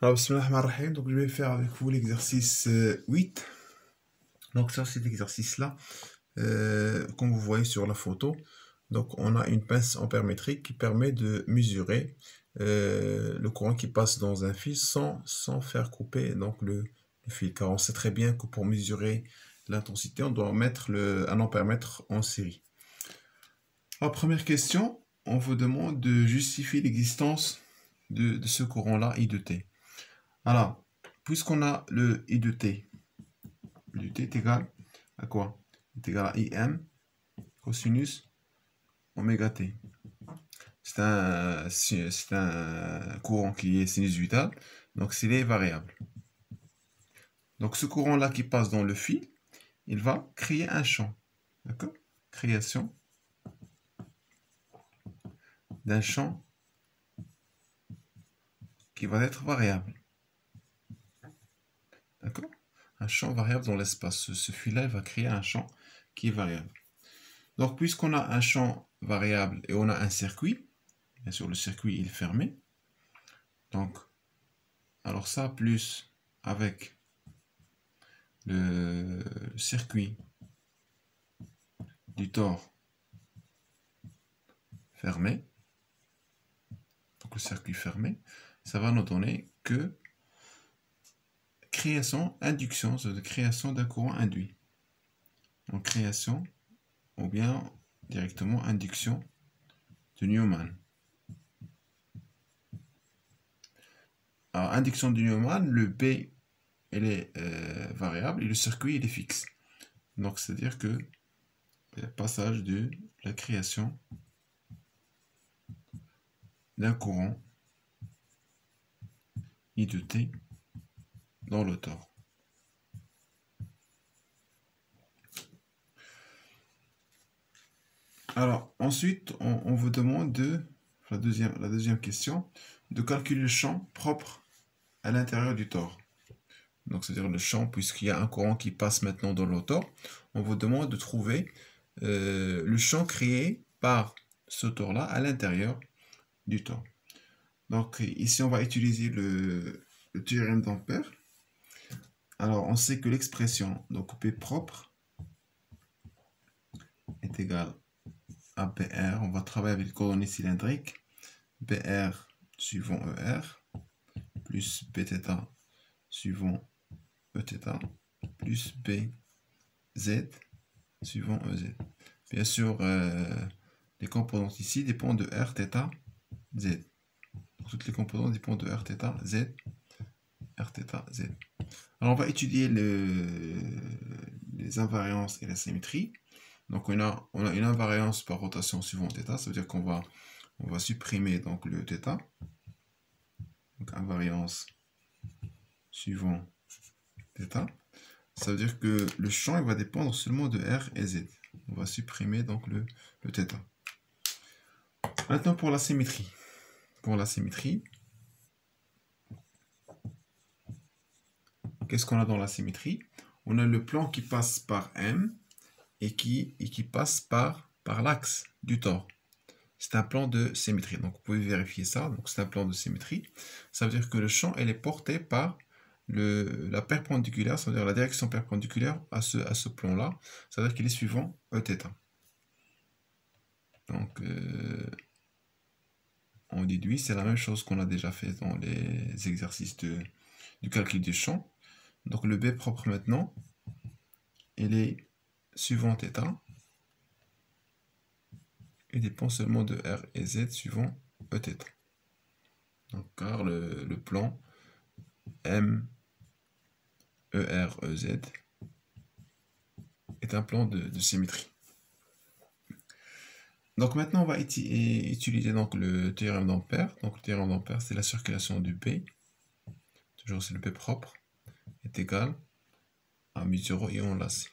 Alors, donc je vais faire avec vous l'exercice 8. Donc ça, c'est l'exercice-là, euh, comme vous voyez sur la photo. Donc on a une pince ampère-métrique qui permet de mesurer euh, le courant qui passe dans un fil sans, sans faire couper donc, le, fil. Car on sait très bien que pour mesurer l'intensité, on doit mettre le, un ampère-mètre en série. Alors, première question, on vous demande de justifier l'existence de, de ce courant-là, I de T. Alors, puisqu'on a le I de t, I de t est égal à quoi? Est égal à Im cosinus oméga t. C'est un, courant qui est sinusoïdal, donc c'est les variables. Donc ce courant-là qui passe dans le fil, il va créer un champ. D'accord? Création d'un champ qui va être variable. D'accord Un champ variable dans l'espace. Ce, fil-là va créer un champ qui est variable. Donc, puisqu'on a un champ variable et on a un circuit, bien sûr, le circuit est fermé. Donc, alors ça, plus avec le circuit du tort fermé, donc le circuit fermé, ça va nous donner que création, induction, c'est de création d'un courant induit. En création, ou bien directement induction de Newman. Alors, induction de Newman, le B, elle est euh, variable et le circuit, il est fixe. Donc, c'est-à-dire que passage de la création d'un courant I de T dans le tort. Alors, ensuite, on, vous demande de, la deuxième, question, de calculer le champ propre à l'intérieur du tort. Donc, c'est-à-dire le champ, puisqu'il y a un courant qui passe maintenant dans le tort, on vous demande de trouver euh, le champ créé par ce tort-là à l'intérieur du tort. Donc, ici, on va utiliser le, le théorème d'Ampère. Alors, on sait que l'expression, donc P propre, est égale à BR. On va travailler avec les coordonnées cylindriques. BR suivant ER, plus Bθ suivant Eθ, plus BZ suivant EZ. Bien sûr, euh, les composantes ici dépendent de R, θ, Z. Toutes les composantes dépendent de R, θ, Z, R, θ, Z. Alors, on va étudier les invariances et la symétrie. Donc, on a, on a une invariance par rotation suivant θ. Ça veut dire qu'on va, on va supprimer donc, le θ. Donc, invariance suivant θ. Ça veut dire que le champ il va dépendre seulement de R et Z. On va supprimer donc le, le θ. Maintenant, pour la symétrie. Pour la symétrie, qu'est-ce qu'on a dans la symétrie? On a le plan qui passe par M et qui, passe par, l'axe du tort. C'est un plan de symétrie. Donc, vous pouvez vérifier ça. Donc, c'est un plan de symétrie. Ça veut dire que le champ, est porté par la perpendiculaire, c'est-à-dire la direction perpendiculaire à ce, plan-là. Ça veut dire qu'il est suivant Eθ. Donc, euh, on déduit, c'est la même chose qu'on a déjà fait dans les exercices du calcul du champ. Donc le B propre maintenant, il est suivant θ. Il dépend seulement de R et Z suivant Eθ. Donc car le, plan M, ER, EZ est un plan de, symétrie. Donc maintenant on va utiliser donc le théorème d'Ampère. Donc le théorème d'Ampère c'est la circulation du B. Toujours c'est le B propre égal à mu0 ion lacé.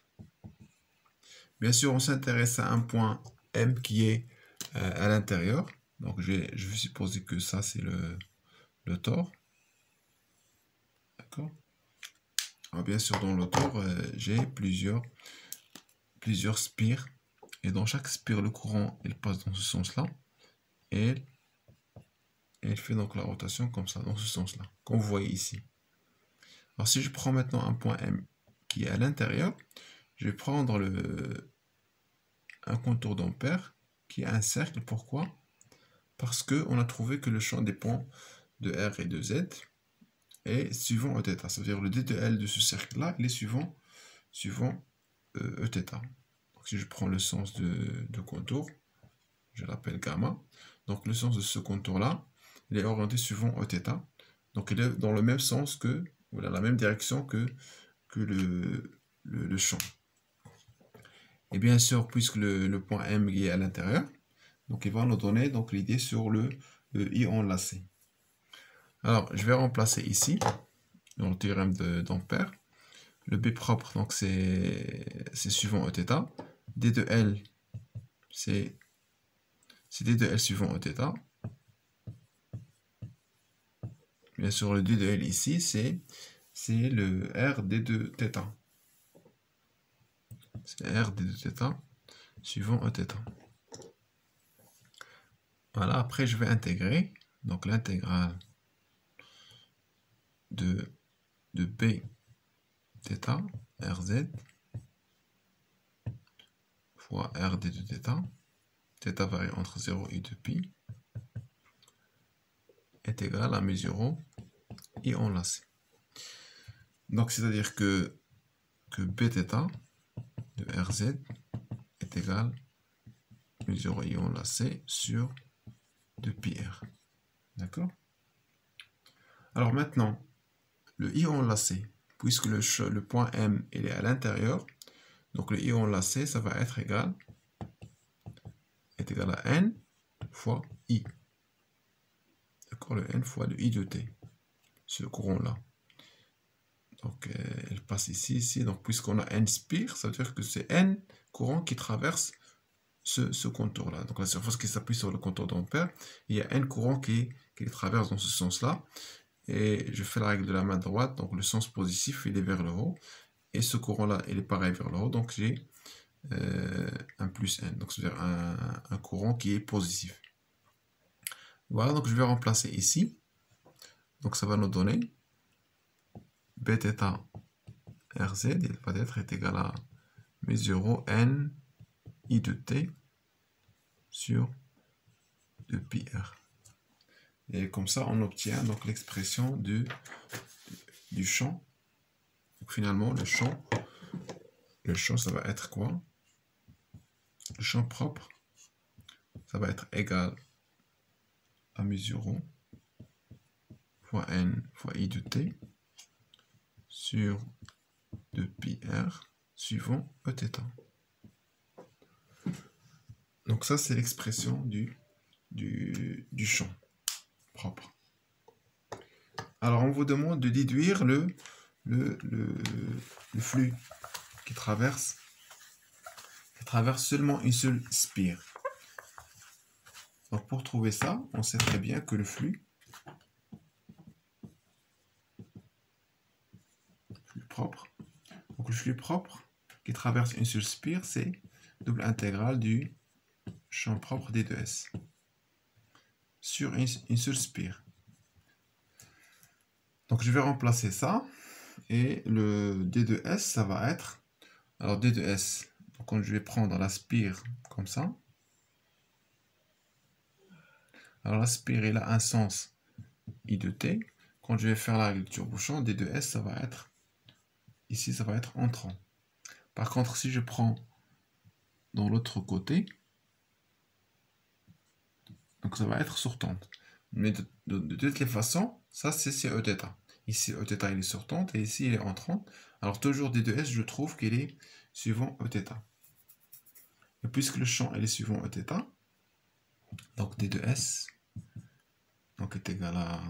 Bien sûr, on s'intéresse à un point M qui est euh, à l'intérieur. Donc, je vais, supposer que ça, c'est le, le. D'accord? Bien sûr, dans le tort, euh, j'ai plusieurs, plusieurs spires. Et dans chaque spire, le courant, il passe dans ce sens-là. Et, Et il fait donc la rotation comme ça, dans ce sens-là, vous voyez ici. Alors si je prends maintenant un point M qui est à l'intérieur, je vais prendre le, un contour d'ampère qui est un cercle. Pourquoi Parce qu'on a trouvé que le champ dépend de R et de Z est suivant Eθ. Ça veut dire le D de L de ce cercle-là, il est suivant, suivant euh, Eθ. Donc si je prends le sens de, contour, je l'appelle gamma. Donc le sens de ce contour-là, il est orienté suivant Eθ. Donc il est dans le même sens que, dans la même direction que, que le, le champ. Et bien sûr, puisque le, point M est à l'intérieur, donc il va nous donner l'idée sur le, ion lacé. Alors, je vais remplacer ici, dans le théorème d'Ampère, le B propre, donc c'est suivant Eθ. D de L, c'est D de L suivant Eθ. Bien sûr, le D de L ici, c'est le R D de θ c'est R d de θ suivant Eθ. Voilà, après je vais intégrer, donc l'intégrale de, de B θ, RZ, fois RD de θ, θ varie entre 0 et 2 égal à 0 et enlacé. Donc c'est-à-dire que, que Bθ de RZ est égal à mesure ion lacé sur 2πr. D'accord? Alors maintenant, le ion lacé, puisque le, point M est à l'intérieur, donc le ion lacé, ça va être égal, est égal à N fois I. Le N fois le I de T, ce courant-là. Donc, euh, elle passe ici, ici. Donc, puisqu'on a n spire, ça veut dire que c'est n courant qui traverse ce, contour-là. Donc, la surface qui s'appuie sur le contour d'ampère, il y a n courant qui, qui traverse dans ce sens-là. Et je fais la règle de la main droite. Donc, le sens positif, il est vers le haut. Et ce courant-là, il est pareil vers le haut. Donc, j'ai euh, un plus n. Donc, c'est-à-dire un courant qui est positif. Voilà, donc je vais remplacer ici. Donc, ça va nous donner bθ rz, il va être égal à mu0 n i de t sur 2 pi r. Et comme ça, on obtient donc l'expression du, du champ. Donc finalement, le champ, le champ, ça va être quoi? Le champ propre, ça va être égal à mu0 fois n fois i de t sur 2πr suivant Eθ. Donc ça, c'est l'expression du, du, champ propre. Alors, on vous demande de déduire le, le, le, flux qui traverse, qui traverse seulement une seule spire. Donc, pour trouver ça, on sait très bien que le flux propre. Donc le flux propre qui traverse une seule spire, c'est double intégrale du champ propre d 2 s sur une, seule spire. Donc je vais remplacer ça et le D2S ça va être alors D2S quand je vais prendre la spire comme ça alors la spire il a un sens I de T quand je vais faire la règle turbo-champ D2S ça va être ici ça va être entrant. Par contre, si je prends dans l'autre côté, donc ça va être sortante. Mais de, toutes les façons, ça c'est Eθ. Ici Eθ il est sortante et ici il est entrante. Alors toujours D2S, je trouve qu'il est suivant Eθ. Et puisque le champ est suivant Eθ, donc D2S donc est égal à,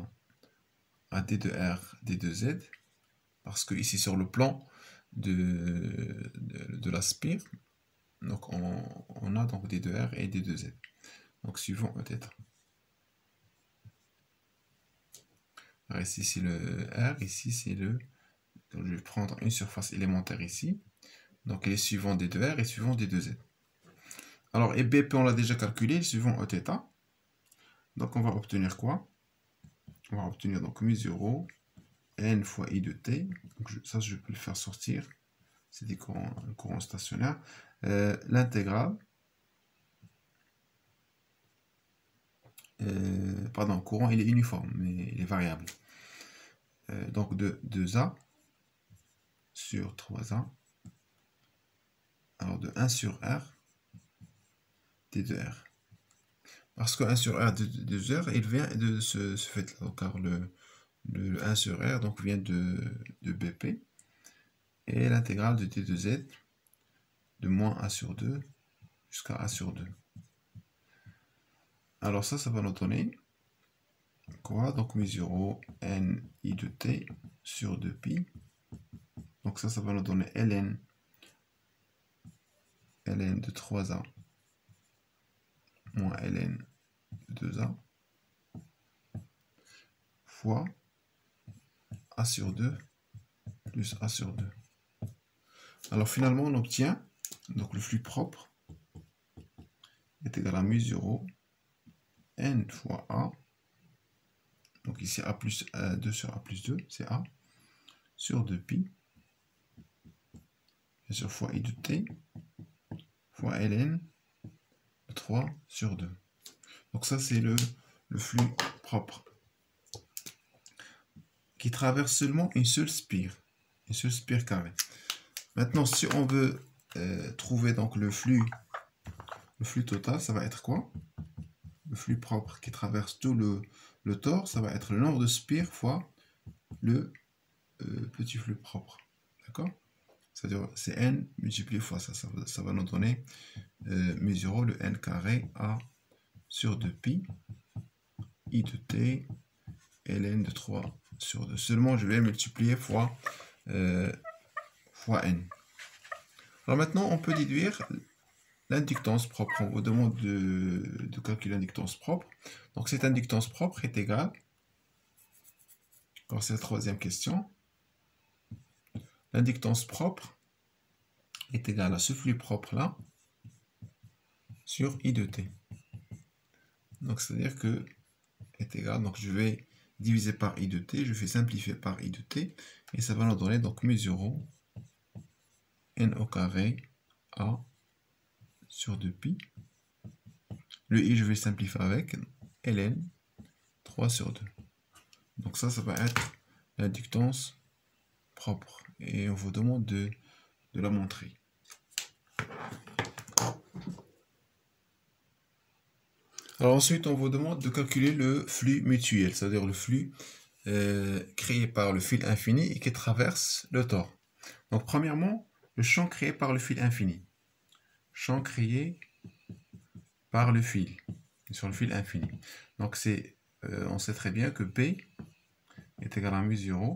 à D2R, D2Z, parce que ici sur le plan de, de, la spire, donc on, a donc des 2R et des 2Z. Donc suivant peut-être. ici c'est le R, ici c'est le... je vais prendre une surface élémentaire ici. Donc il est suivant des 2R et suivant des 2Z. Alors, et BP, on l'a déjà calculé, suivant Eθ. Donc on va obtenir quoi? On va obtenir donc mu0 n fois i de t. Donc ça, je peux le faire sortir. C'est des courants, courant stationnaire. Euh, L'intégrale, euh, pardon, courant, il est uniforme, mais il est variable. Euh, donc de 2a sur 3a. Alors de 1 sur r d de r. Parce que 1 sur r de, 2r, il vient de ce, fait-là, car le, le 1 sur R vient de, BP, et l'intégrale de d de z de moins a sur 2 jusqu'à a sur 2. Alors ça, ça va nous donner quoi? Donc mu0 n i de t sur 2pi. Donc ça, ça va nous donner ln, ln de 3a moins ln de 2a fois a sur 2 plus A sur 2. Alors finalement, on obtient donc le flux propre est égal à mu0 n fois A. Donc ici A plus 2 sur A plus 2, c'est A, sur 2pi, et sur fois I de t, fois ln, 3 sur 2. Donc ça, c'est le, flux propre qui traverse seulement une seule spire, une seule spire carrée. Maintenant, si on veut euh, trouver donc le flux, le flux total, ça va être quoi? Le flux propre qui traverse tout le, le ça va être le nombre de spires fois le euh, petit flux propre. D'accord? C'est-à-dire, c'est n multiplié fois ça. Ça, va nous donner euh, le n carré a sur 2pi i de t ln de 3 sur 2. Seulement, je vais multiplier fois, euh, fois n. Alors maintenant, on peut déduire l'inductance propre. On vous demande de, de calculer l'inductance propre. Donc cette inductance propre est égale, c'est la troisième question, l'inductance propre est égale à ce flux propre là sur I de t. Donc c'est-à-dire que est égal, donc je vais divisé par i de t, je fais simplifier par i de t, et ça va nous donner donc mu0 n au carré a sur 2pi. Le i, je vais simplifier avec ln 3 sur 2. Donc ça, ça va être l'inductance propre. Et on vous demande de, de la montrer. Alors ensuite, on vous demande de calculer le flux mutuel, c'est-à-dire le flux euh, créé par le fil infini et qui traverse le tore. Donc premièrement, le champ créé par le fil infini. Champ créé par le fil, sur le fil infini. Donc c'est, euh, on sait très bien que P est égal à mu 0.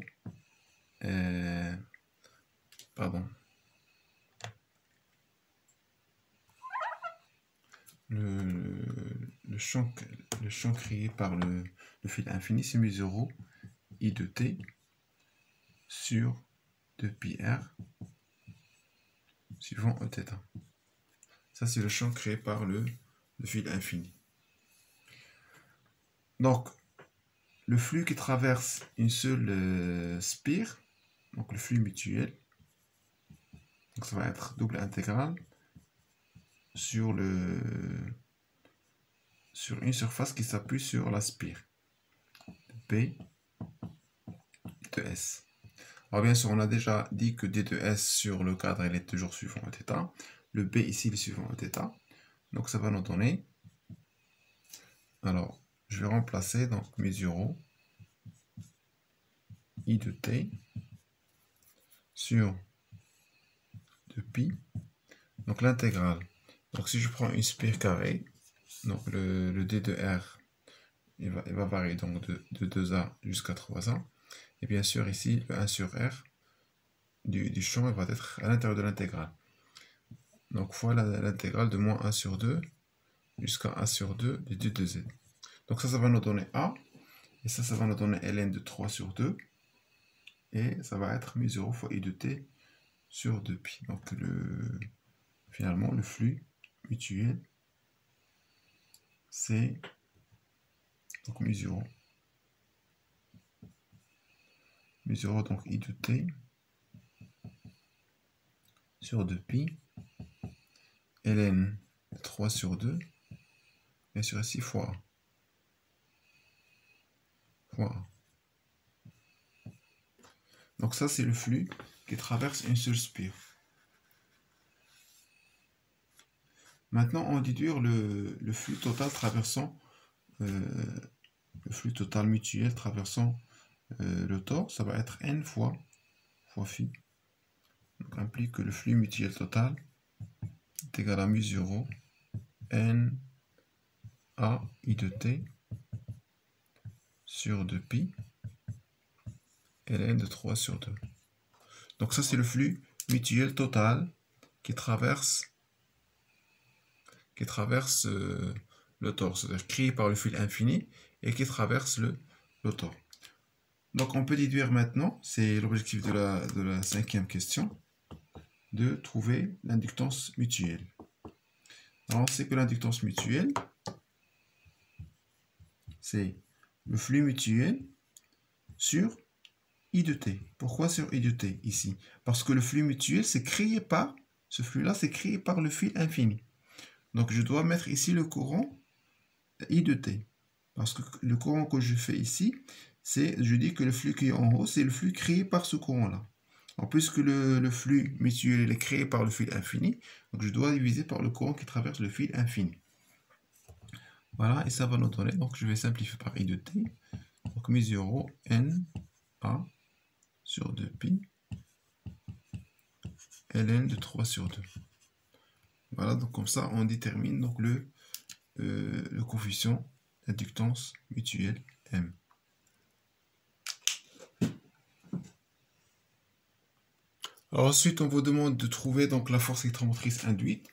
Euh, pardon. le, champ, le champ créé par le, fil infini, c'est mu0 i de t sur 2pi r suivant e Ça, c'est le champ créé par le, fil infini. Donc, le flux qui traverse une seule euh, spire, donc le flux mutuel, donc ça va être double intégrale sur, le, sur une surface qui s'appuie sur la spire. P de S. Alors bien sûr, on a déjà dit que D de S sur le cadre, il est toujours suivant θ. Le B ici, il est suivant θ. Donc ça va nous donner. Alors, je vais remplacer donc mes I de T sur 2pi. Donc l'intégrale donc si je prends une spire carrée, donc le, D de R, il va, va varier donc de, 2A jusqu'à 3A. Et bien sûr ici, le 1 sur R du, champ va être à l'intérieur de l'intégrale. Donc fois l'intégrale de moins 1 sur 2 jusqu'à A sur 2 du D de Z. Donc ça, ça va nous donner A. Et ça, ça va nous donner ln de 3 sur 2. Et ça va être mu0 fois i de t sur 2pi. Donc le, finalement, le flux mutuel, c'est donc mu 0 donc i de t sur 2pi ln 3 sur 2 bien sûr ici fois fois donc ça c'est le flux qui traverse une seule spire maintenant on déduire le, flux total traversant euh, le flux total mutuel traversant euh, le tort, ça va être n fois, fois phi. Donc implique que le flux mutuel total est égal à mu 0 n a i de t sur 2pi ln de 3 sur 2. Donc ça c'est le flux mutuel total qui traverse qui traverse euh, le tort, c'est-à-dire créé par le fil infini et qui traverse le, le tort. Donc on peut déduire maintenant, c'est l'objectif de la, de la cinquième question, de trouver l'inductance mutuelle. Alors on sait que l'inductance mutuelle, c'est le flux mutuel sur I de t. Pourquoi sur I de t ici? Parce que le flux mutuel, c'est créé par, ce flux-là, c'est créé par le fil infini. Donc je dois mettre ici le courant I de t. Parce que le courant que je fais ici, c'est, je dis que le flux qui est en haut, c'est le flux créé par ce courant-là. En plus que le, flux mutuel est créé par le fil infini, donc je dois diviser par le courant qui traverse le fil infini. Voilà, et ça va nous donner, donc je vais simplifier par i de t. Donc mes 0, n, a sur 2pi, ln de 3 sur 2. Voilà, donc comme ça, on détermine donc le, euh, le coefficient d'inductance mutuelle M. Alors ensuite, on vous demande de trouver donc la force électromotrice induite.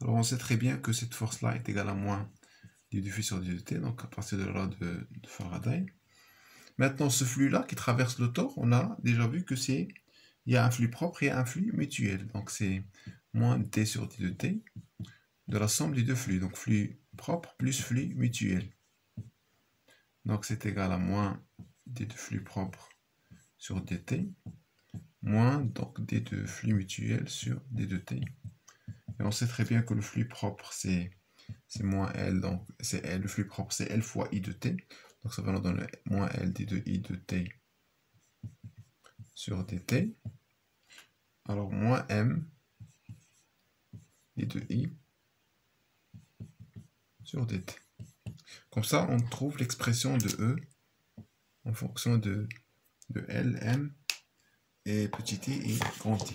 Alors on sait très bien que cette force-là est égale à moins du diffus sur du t, donc à partir de la de, Faraday. Maintenant, ce flux-là qui traverse le tort, on a déjà vu que c'est il y a un flux propre et un flux mutuel. Donc c'est moins t sur d de t de somme des deux flux. Donc flux propre plus flux mutuel. Donc c'est égal à moins d de flux propre sur dt moins donc d de flux mutuel sur d de t. Et on sait très bien que le flux propre, c'est moins L, donc c'est L, le flux propre, c'est L fois I de t. Donc ça va nous donner moins L d de I de t sur dt. Alors moins M d de I sur dt. Comme ça, on trouve l'expression de E en fonction de, de L, M et petit i et grand i.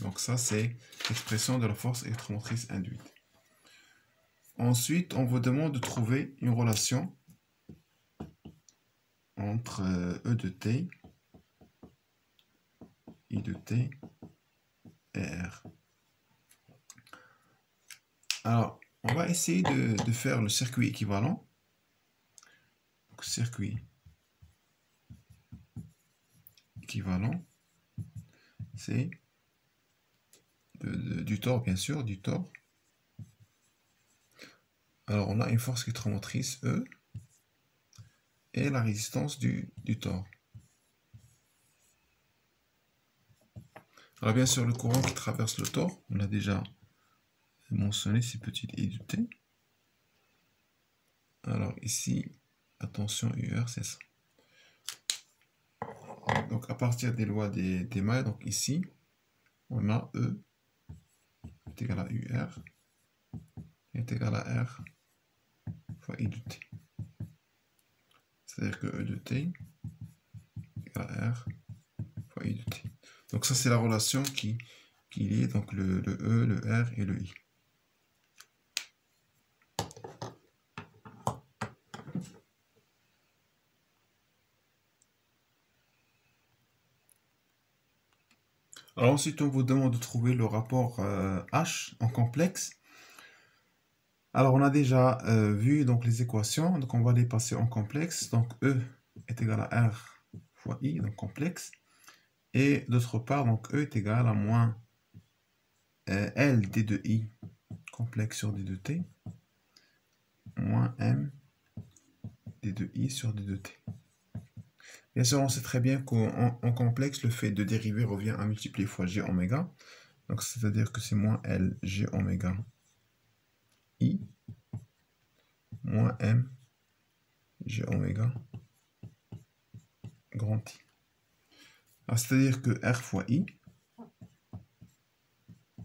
Donc ça, c'est l'expression de la force électromotrice induite. Ensuite, on vous demande de trouver une relation entre E de t, I de t R. Alors, on va essayer de, faire le circuit équivalent. circuit équivalent c'est du tort, bien sûr, du tort. Alors, on a une force électromotrice E la résistance du, du. Alors, bien sûr, le courant qui traverse le tort, on a déjà mentionné, ces petites i de t. Alors, ici, attention, UR, c'est ça. Donc à partir des lois des, des mailles, donc ici, on a E est égal à UR est égal à R fois I de T. C'est-à-dire que E de T est égal à R fois I de T. Donc ça c'est la relation qui, qui donc le, le E, le R et le I. Alors ensuite, on vous demande de trouver le rapport euh, H en complexe. Alors on a déjà euh, vu donc les équations, donc on va les passer en complexe. Donc E est égal à R fois I, donc complexe. Et d'autre part, donc E est égal à moins euh, L d de I complexe sur d de T moins M d de I sur d de T. Bien sûr, on sait très bien qu'en complexe, le fait de dériver revient à multiplier fois g oméga. Donc, c'est-à-dire que c'est moins L g oméga i moins m g oméga grand I. C'est-à-dire que R fois I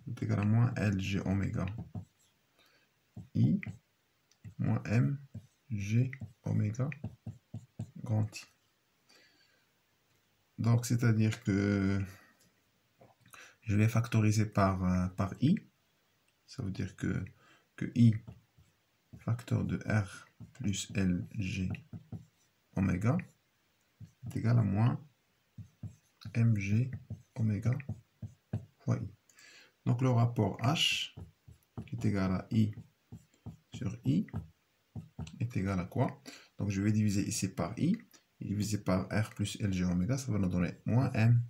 est égal à moins LG oméga I moins M G oméga grand I. Donc, c'est-à-dire que je vais factoriser par, euh, par I. Ça veut dire que, que I facteur de R plus LG oméga est égal à moins mg oméga fois i. Donc le rapport H est égal à I sur I est égal à quoi? Donc je vais diviser ici par I, et diviser par R plus LG oméga, ça va nous donner moins M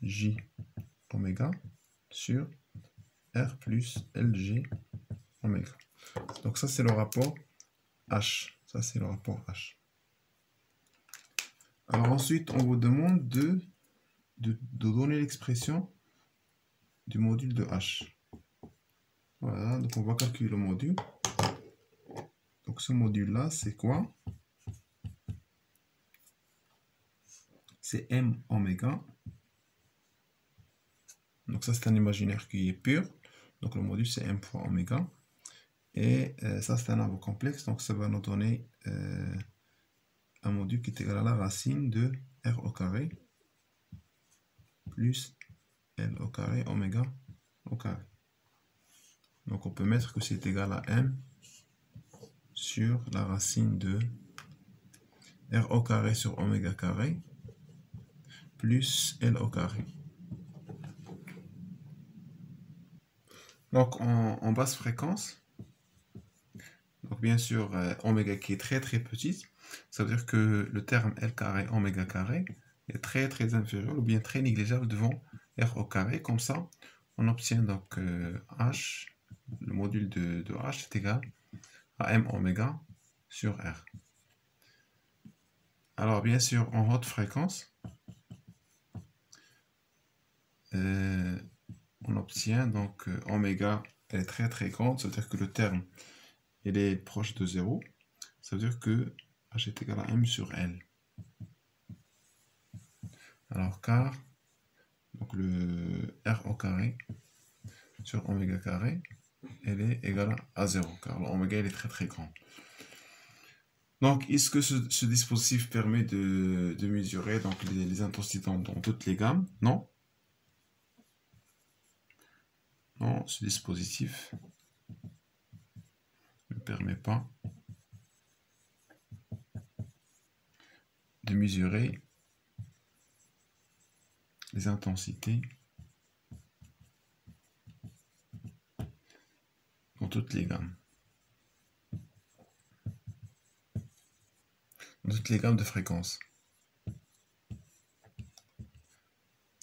J oméga sur R plus LG oméga. Donc ça c'est le rapport H. Ça c'est le rapport H. Alors ensuite, on vous demande de, de, donner l'expression du module de H. Voilà, donc on va calculer le module. Donc ce module-là, c'est quoi? C'est M oméga. Donc ça, c'est un imaginaire qui est pur. Donc le module, c'est M fois oméga. Et euh, ça, c'est un arbre complexe. Donc ça va nous donner... Euh, un module qui est égal à la racine de R au carré plus L au carré oméga au carré. Donc on peut mettre que c'est égal à M sur la racine de R au carré sur oméga carré plus L au carré. Donc en, basse fréquence, donc bien sûr euh, oméga qui est très très petite, ça veut dire que le terme L carré oméga carré est très très inférieur ou bien très négligeable devant R au carré. Comme ça, on obtient donc euh, H, le module de, H est égal à M oméga sur R. Alors bien sûr, en haute fréquence, euh, on obtient donc euh, oméga est très très grande, ça veut dire que le terme il est proche de 0. Ça veut dire que H est égal à M sur L. Alors car, donc le R au carré sur oméga carré, elle est égale à 0, car l'oméga est très très grand. Donc, est-ce que ce, dispositif permet de, mesurer donc, les, intensités dans, toutes les gammes? Non. Non, ce dispositif permet pas de mesurer les intensités dans toutes les gammes. Toutes les gammes de fréquences.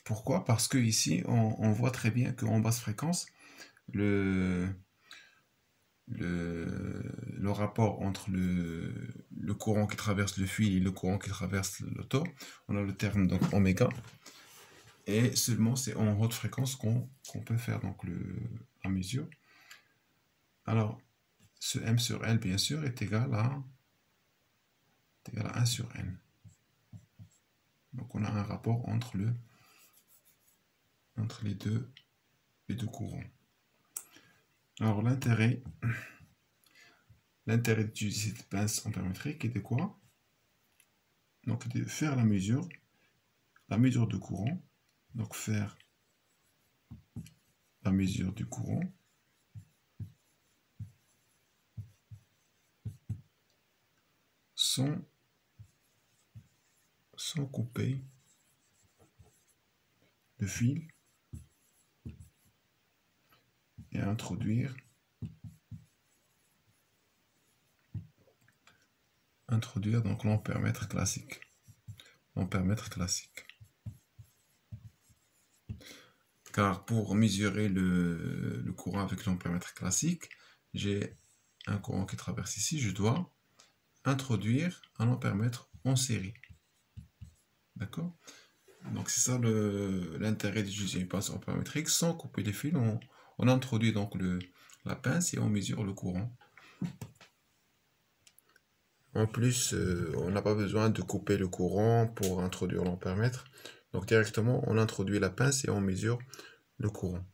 Pourquoi? Parce que ici, on, voit très bien qu'en basse fréquence, le, le, rapport entre le, courant qui traverse le fil et le courant qui traverse l'auto. On a le terme donc oméga. Et seulement c'est en haute fréquence qu'on peut faire donc le, la mesure. Alors, ce M sur L, bien sûr, est égal à, égal à 1 sur N. Donc on a un rapport entre, le, entre les, deux, les deux courants. Alors l'intérêt, l'intérêt d'utiliser cette pince ampérométrique est de quoi? Donc de faire la mesure, la mesure de courant, donc faire la mesure du courant. Sans, sans couper le fil et introduire. Introduire donc l'ampèremètre classique. L'ampèremètre classique. Car pour mesurer le, courant avec l'ampèremètre classique j'ai un courant qui traverse ici. Je dois introduire un ampèremètre en série. D'accord? Donc c'est ça l'intérêt d'utiliser une pince ampérométrique. Sans couper les fils, on, introduit donc la pince et on mesure le courant. En plus, euh, on n'a pas besoin de couper le courant pour introduire l'ampèremètre. Donc directement, on introduit la pince et on mesure le courant.